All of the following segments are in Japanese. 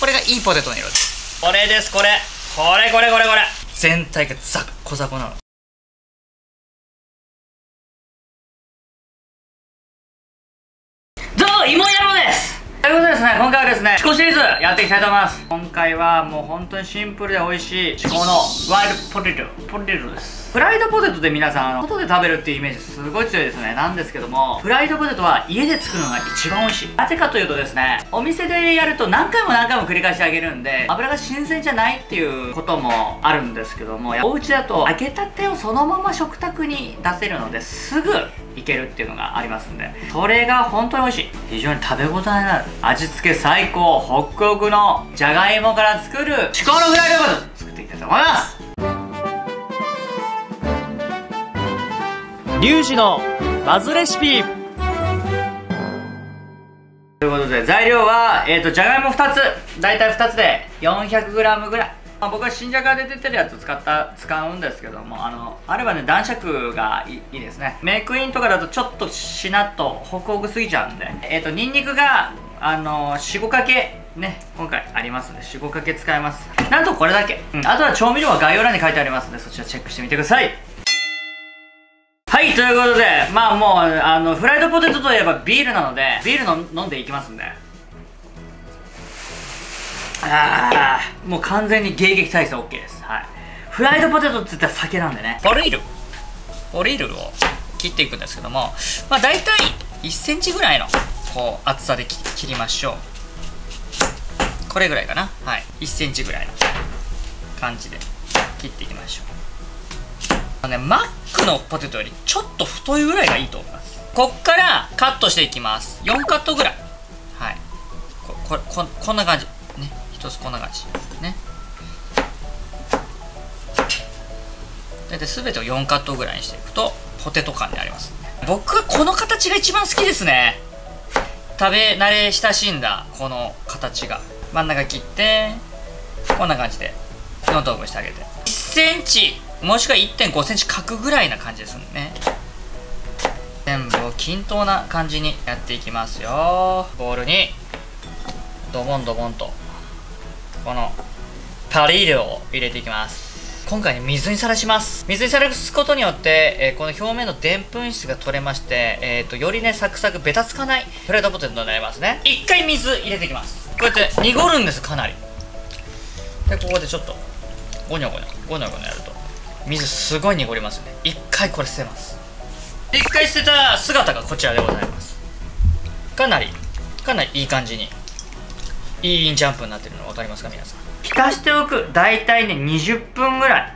これがいいポテトの色です。これですこれ。これこれこれこれ。全体がザッコザコなの。どうも芋野郎です。ということでですね、今回はですね、チコシリーズやっていきたいと思います。今回はもう本当にシンプルで美味しいチコのワイルドポテト、ポテトです。フライドポテトで皆さん、あの、外で食べるっていうイメージすごい強いですね。なんですけども、フライドポテトは家で作るのが一番美味しい。なぜかというとですね、お店でやると何回も何回も繰り返してあげるんで、油が新鮮じゃないっていうこともあるんですけども、お家だと揚げたてをそのまま食卓に出せるのですぐいけるっていうのがありますんで、それが本当に美味しい。非常に食べ応えのある。味付け最高、ホックホクのじゃがいもから作る至高のフライドポテト作っていきたいと思いますリュウジのバズレシピ。ということで材料は、えーと、じゃがいも2つ。大体2つで 400g ぐらい、まあ、僕は新じゃがで出てるやつ使った使うんですけどもあのあればね男爵がいいですね。メイクインとかだとちょっとしなっとホクホクすぎちゃうんで。えっ、ー、とニンニクがあの45かけね今回ありますので45かけ使います。なんとこれだけ、うん、あとは調味料は概要欄に書いてありますのでそちらチェックしてみてください。はいということでまあもうあのフライドポテトといえばビールなのでビールの飲んでいきますんで。ああもう完全に迎撃体制 OK です。はい。フライドポテトって言ったら酒なんでね。オリール。オリールを切っていくんですけどもまあ大体1センチぐらいのこう厚さで切りましょう。これぐらいかな。はい。1センチぐらいの感じで切っていきましょう。あのね、マックのポテトよりちょっと太いぐらいがいいと思います。こっからカットしていきます。4カットぐらい。はい。ここここんな感じ。ね。一つこんな感じ。ね。大体全てを4カットぐらいにしていくとポテト感になります。僕はこの形が一番好きですね。食べ慣れ親しんだこの形が。真ん中切ってこんな感じで4等分してあげて。1センチ。もしくは1 5センチ角ぐらいな感じですもんね。全部を均等な感じにやっていきますよ。ボウルにドボンドボンとこのパリールを入れていきます。今回ね水にさらします。水にさらすことによって、えー、この表面のでんぷん質が取れまして、えーと、よりねサクサクベタつかないフライドポテトになりますね。一回水入れていきます。こうやって濁るんですかなり。でここでちょっとゴニョゴニョゴニョゴニョやると。水すごい濁りますね。一回これ捨てます。一回捨てた姿がこちらでございます。かなりかなりいい感じにいいジャンプになってるの分かりますか皆さん。浸しておく大体ね20分ぐらい。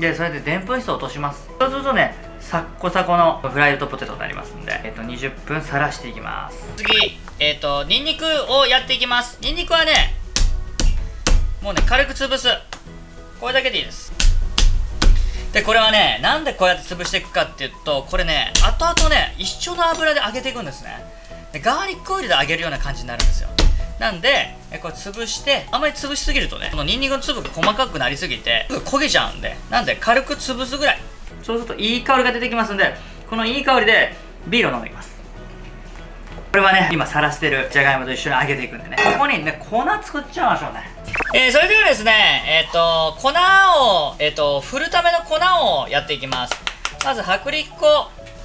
でそれででんぷん質を落とします。そうするとねサッコサコのフライドポテトになりますんで、えっと、20分さらしていきます。次えっ、とニンニクをやっていきます。ニンニクはねもうね軽く潰す。これだけでいいですでこれはねなんでこうやって潰していくかっていうとこれね後々ね一緒の油で揚げていくんですね。でガーリックオイルで揚げるような感じになるんですよ。なんでこれ潰してあんまり潰しすぎるとねこのニンニクの粒が細かくなりすぎて焦げちゃうんでなんで軽く潰すぐらい。そうするといい香りが出てきますんでこのいい香りでビールを飲んでいきます。これはね今さらしてるじゃがいもと一緒に揚げていくんでねここにね粉作っちゃいましょうねえー、それではですね、えっ、ー、と、粉を、えっ、ー、と、振るための粉をやっていきます。まず、薄力粉、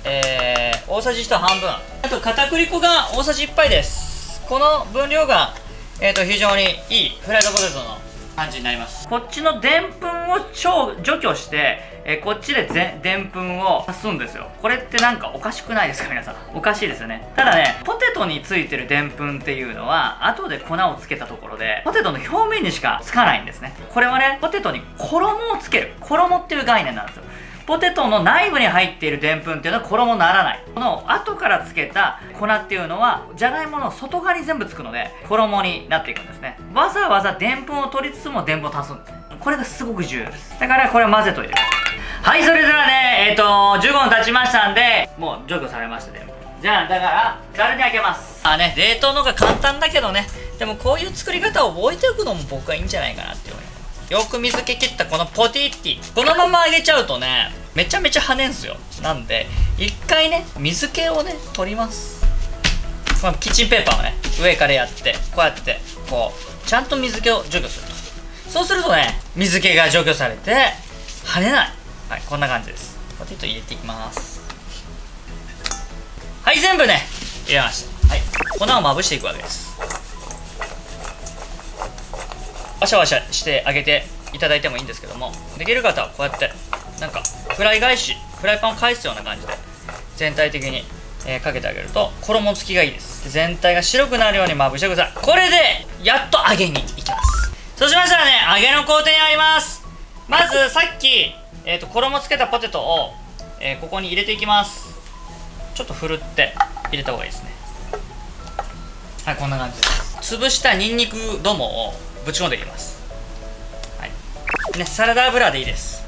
えー、大さじ1半分。あと、片栗粉が大さじ1杯です。この分量が、えっ、と、非常にいいフライドポテトの感じになりますこっちのでんぷんを超除去して、えー、こっちででんぷんを足すんですよ。これってなんかおかしくないですか皆さん？おかしいですよね。ただねポテトについてるでんぷんっていうのは後で粉をつけたところでポテトの表面にしかつかないんですね。これはねポテトに衣をつける。衣っていう概念なんですよ。ポテトの内部に入っているでんぷんっていうのは衣にならない。この後からつけた粉っていうのはじゃがいもの外側に全部つくので衣になっていくんですね。わざわざでんぷんを取りつつもでんぷんを足すんですこれがすごく重要です。だからこれを混ぜといてください。はいそれではねえっ、ー、と15分経ちましたんでもう除去されましたでじゃあだからざるにあけます。あね冷凍のが簡単だけどね。でもこういう作り方を覚えておくのも僕はいいんじゃないかなって思います。よく水気切ったこのポティッティ。このまま揚げちゃうとねめちゃめちゃ跳ねんすよ。なんで一回ね水気をね取ります。まあ、キッチンペーパーをね上からやってこうやってこうちゃんと水気を除去すると。そうするとね水気が除去されて跳ねない。はいこんな感じです。ポテト入れていきます。はい全部ね入れました。はい粉をまぶしていくわけです。ワシャワシャしてあげていただいてもいいんですけどもできる方はこうやってなんかフライ返しフライパンを返すような感じで全体的に、えーかけてあげると衣つきがいいです。全体が白くなるようにまぶしてください。これでやっと揚げに行きます。そうしましたらね揚げの工程に入ります。まずさっき、えー、と衣つけたポテトを、えーここに入れていきます。ちょっとふるって入れた方がいいですね。はいこんな感じです。潰したニンニクどもをぶち込んでいきます。はい。ねサラダ油でいいです。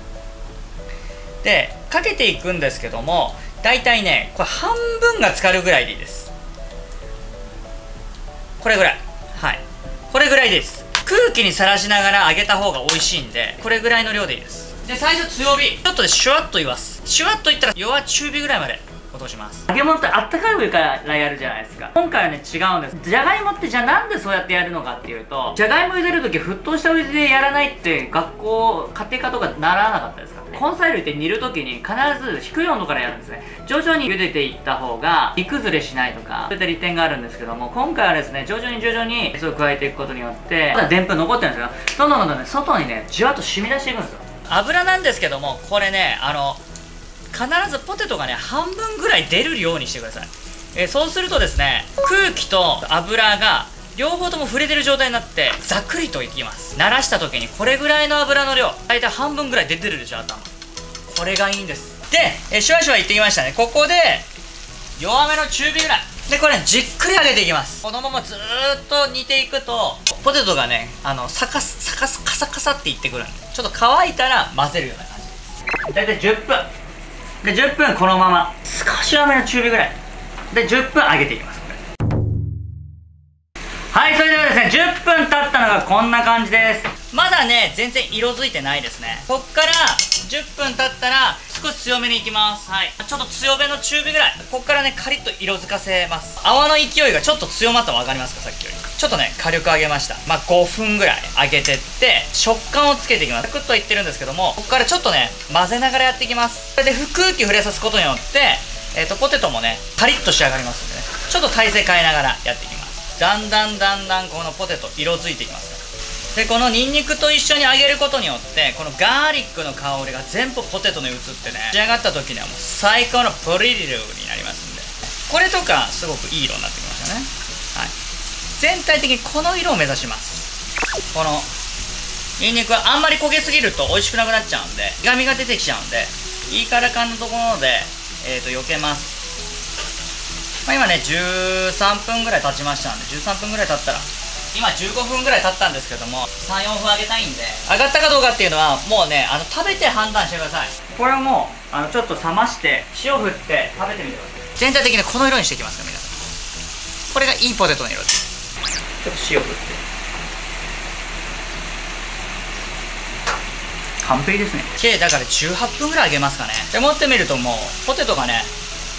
でかけていくんですけども大体ねこれ半分が浸かるぐらいでいいです。これぐらい。はい。これぐらいでいいです。空気にさらしながら揚げた方が美味しいんでこれぐらいの量でいいです。で最初強火。ちょっとでシュワッと言います。シュワッといったら弱中火ぐらいまで落とします。揚げ物ってあったかい上からやるじゃないですか。今回はね違うんです。じゃがいもってじゃあなんでそうやってやるのかっていうとじゃがいも茹でるとき沸騰したお湯でやらないって学校家庭科とか習わなかったですか根菜類って煮るときに必ず低い温度からやるんですね。徐々に茹でていった方が煮崩れしないとかそういった利点があるんですけども今回はですね徐々に徐々にそれを加えていくことによってまだでんぷん残ってるんですよ。どんどんどんどんね外にねじわっと染み出していくんですよ。油なんですけどもこれねあの必ずポテトがね半分ぐらい出るようにしてください、えそうするとですね空気と油が両方とも触れてる状態になってざっくりといきます。慣らした時にこれぐらいの油の量大体半分ぐらい出てるでしょ頭。これがいいんです。で、えシュワシュワいってきましたね。ここで弱めの中火ぐらい。でこれ、ね、じっくり揚げていきます。このままずっと煮ていくとポテトがねあのサカスサカスカサカサっていってくるんでちょっと乾いたら混ぜるような感じです。大体10分。で10分このまま。少し弱めの中火ぐらい。で10分揚げていきます。これはいそれではですね10分経ったのがこんな感じです。まだね全然色づいてないですね。こっから10分経ったら少し強めにいきます。はい。ちょっと強めの中火ぐらい。こっからねカリッと色づかせます。泡の勢いがちょっと強まったの分かりますか？さっきより。ちょっとね火力上げました。まあ5分ぐらい揚げてって食感をつけていきます。サクッといってるんですけどもここからちょっとね混ぜながらやっていきます。それで空気触れさすことによってえー、とポテトもねカリッと仕上がりますんでね。ちょっと体勢変えながらやっていきます。だんだんだんだんこのポテト色づいていきます。でこのニンニクと一緒に揚げることによってこのガーリックの香りが全部ポテトに移ってね仕上がった時にはもう最高のプリリルになりますんで。これとかすごくいい色になってきましたね。はい。全体的にこの色を目指します。このニンニクはあんまり焦げすぎると美味しくなくなっちゃうんで苦みが出てきちゃうんでいいからかんのところで、えー、と避けます、まあ、今ね13分ぐらい経ちましたんで13分ぐらい経ったら今15分ぐらい経ったんですけども34分揚げたいんで。揚がったかどうかっていうのはもうねあの食べて判断してください。これはもうあのちょっと冷まして塩振って食べてみてください。全体的にこの色にしていきますから皆さん。これがいいポテトの色です。ちょっと塩振って。完璧ですね。計だから18分ぐらい揚げますかね。で持ってみるともうポテトがね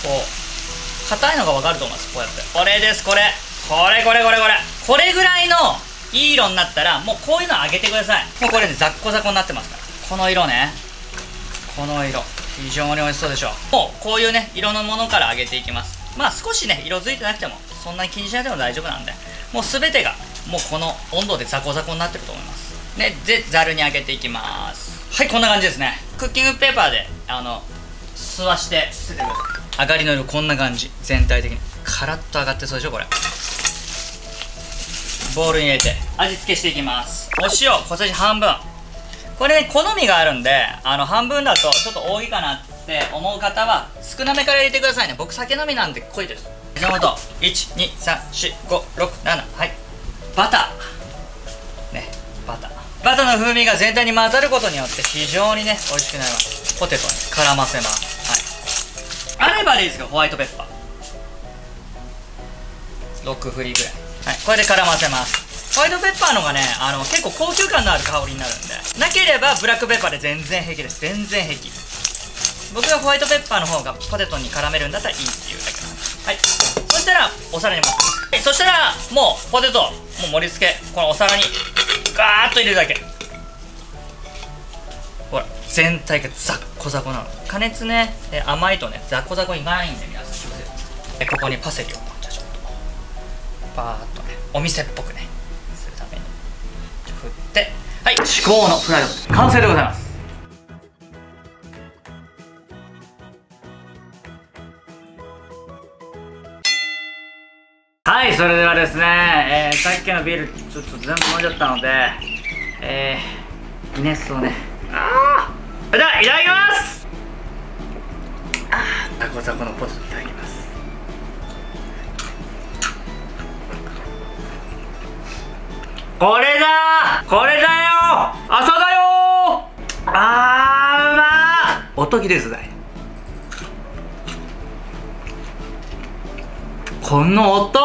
こう硬いのが分かると思いますこうやって。これですこれ。これこれこれこれこれぐらいのいい色になったらもうこういうの揚げてください。もうこれねザッコザコになってますから。この色ね。この色。非常に美味しそうでしょ。もうこういうね色のものから揚げていきます。まあ少しね色づいてなくてもそんなに気にしないでも大丈夫なんで。もう全てがもうこの温度でザコザコになってると思います。ねでざるに揚げていきます。はいこんな感じですね。クッキングペーパーであの吸わして捨ててください。上がりの色こんな感じ。全体的に。カラッと上がってそうでしょこれ。ボウルに入れて味付けしていきます。お塩小さじ半分。これね好みがあるんであの半分だとちょっと多いかなって思う方は少なめから入れてくださいね。僕酒飲みなんで濃いです。じゃあと1234567はい。バター。ねバター。バターの風味が全体に混ざることによって非常にね美味しくなります。ポテトに絡ませます。はい。あればでいいですけどホワイトペッパー。6振りぐらい。はい。これで絡ませます。ホワイトペッパーのがねあの結構高級感のある香りになるんで。なければブラックペッパーで全然平気です。全然平気。僕がホワイトペッパーの方がポテトに絡めるんだったらいいっていうだけなんです。はい。そしたらお皿に盛ってそしたらもうポテトもう盛り付けこのお皿にガーッと入れるだけ。ほら全体がザッコザコなの。加熱ね甘いとねザッコザコいかないんで皆さん気をつけて。ここにパセリを。バーッとねお店っぽくねするために振ってはい至高のフライド完成でございます。はい、それではですね、えー、さっきのビールちょっと全部飲んじゃったので、えー、ギネスをね、あーそれではいただきます。あー、タコザコのポテトいただきます。これだ!これだよ!朝だよ!あー、うま!ー音切れずだい。この音!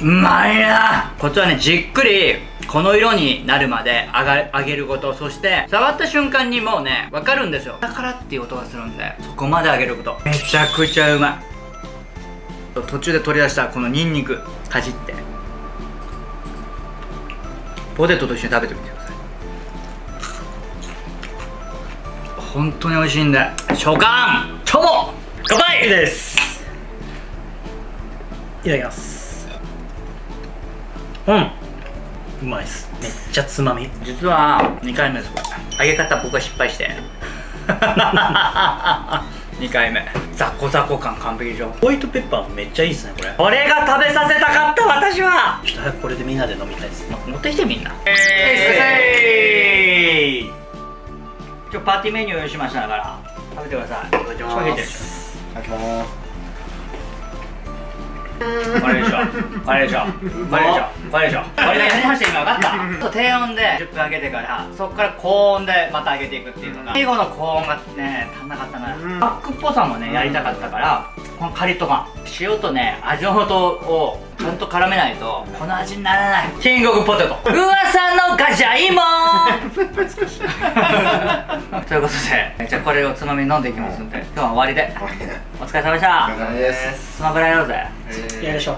うまいな!こっちはねじっくりこの色になるまで揚が揚げることそして触った瞬間にもうね分かるんですよ。だからっていう音がするんでそこまで揚げること。めちゃくちゃうまい。途中で取り出したこのニンニクかじって。ポテトと一緒に食べてみてください。本当に美味しいんで初感チョモ乾杯です。いただきます。うん。うまいっす。めっちゃつまみ。実は2回目です。これ揚げ方僕は失敗して 2回目。ザコザコ感完璧でしょ。ホワイトペッパーめっちゃいいっすねこれ。これが食べさせたかった私は。ちょっと早くこれでみんなで飲みたいです。持ってきてみんな。えい今日パーティーメニュー用意しましたから食べてください。いただきます。いただきますこれでしょこれでしょこれでしょこれでしょこれでやりました今分かった。低温で。10分揚げてからそこから高温でまた揚げていくっていうのが。最後の高温がね足んなかったなパックっぽさもねやりたかったからこのカリッと感。塩とね味の素をちゃんと絡めないとこの味にならない。キングオブポテト。噂のガジャイモ。ン ということでじゃあこれをつまみに飲んでいきますんで。今日は終わりで。お疲れ様でした。お疲れ様です。スマブラやろうぜ。やりましょう